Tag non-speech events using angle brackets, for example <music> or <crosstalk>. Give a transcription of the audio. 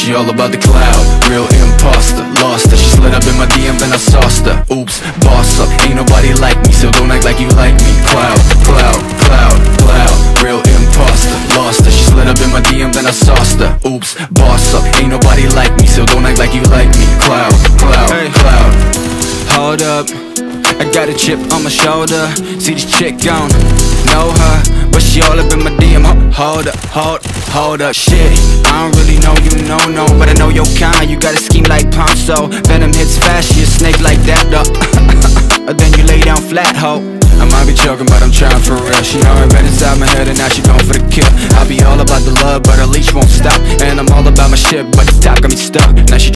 She all about the clout, real imposter. Lost her, she slid up in my DM then I sauced her. Oops, boss up, ain't nobody like me So don't act like you like me. Clout, clout, clout, clout. Real imposter, lost her. She slid up in my DM then I sauced her. Oops, boss up, ain't nobody like me So don't act like you like me. Clout, clout, Hey. clout. Hold up, I got a chip on my shoulder. See this chick on, know her, but she all up in my DM. Hold up, hold, hold up, shit. I don't really know you, no, no, but I know your kind. You got a scheme like Ponzi. Venom hits fast, she a snake like that, though. <laughs> then you lay down flat, ho. I might be joking, but I'm trying for real. She already been inside my head, and now she going for the kill. I'll be all about the love, but her leash won't stop. And I'm all about my shit, but the top got me stuck. Now she